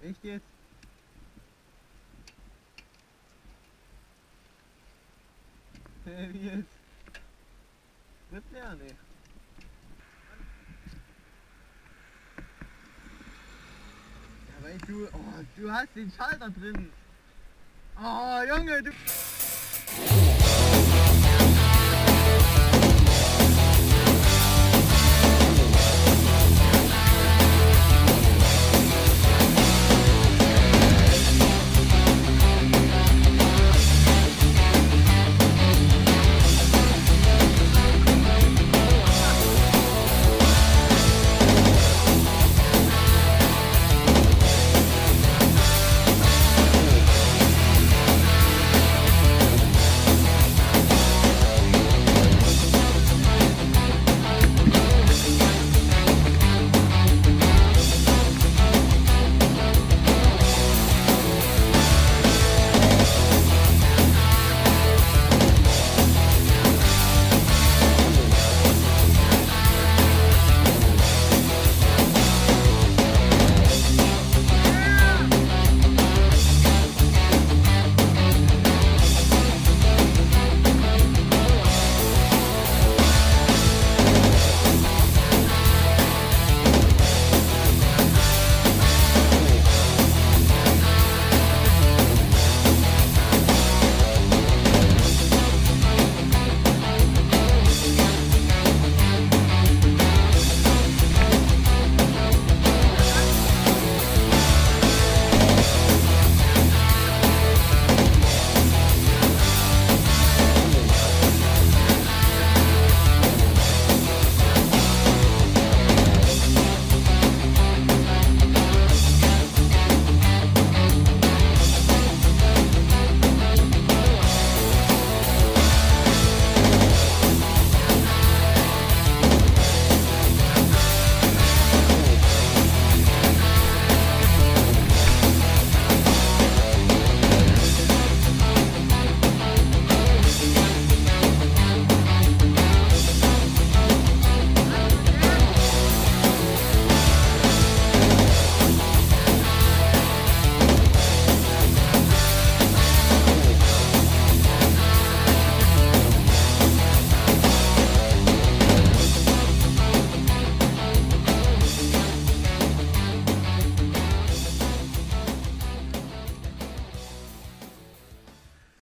Echt jetzt. Hä, wie jetzt? Wird der nicht. Ja, weil du, oh, du hast den Schalter drin. Oh, Junge, du...